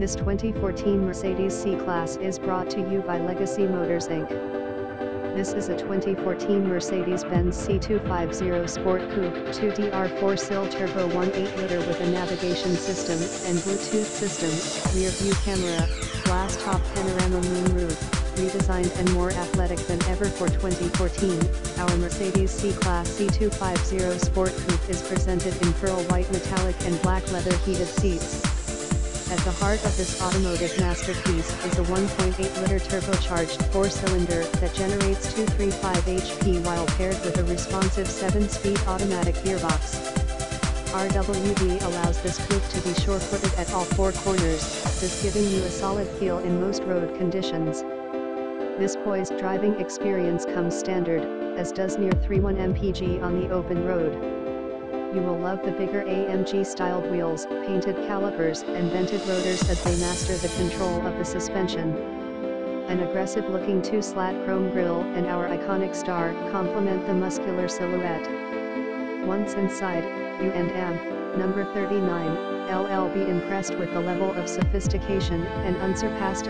This 2014 Mercedes C-Class is brought to you by Legacy Motors Inc. This is a 2014 Mercedes-Benz C250 Sport Coupe 2DR 4-sill turbo 1.8-liter with a navigation system and Bluetooth system, rear view camera, glass top panorama moon roof, redesigned and more athletic than ever for 2014, our Mercedes C-Class C250 Sport Coupe is presented in pearl white metallic and black leather heated seats. At the heart of this automotive masterpiece is a 1.8-liter turbocharged four-cylinder that generates 235 HP while paired with a responsive 7-speed automatic gearbox. RWD allows this coupe to be sure-footed at all four corners, thus giving you a solid feel in most road conditions. This poised driving experience comes standard, as does near 3.1 mpg on the open road. You will love the bigger AMG-styled wheels, painted calipers and vented rotors as they master the control of the suspension. An aggressive-looking two-slat chrome grille and our iconic star complement the muscular silhouette. Once inside, you and M, number 39, LL be impressed with the level of sophistication and unsurpassed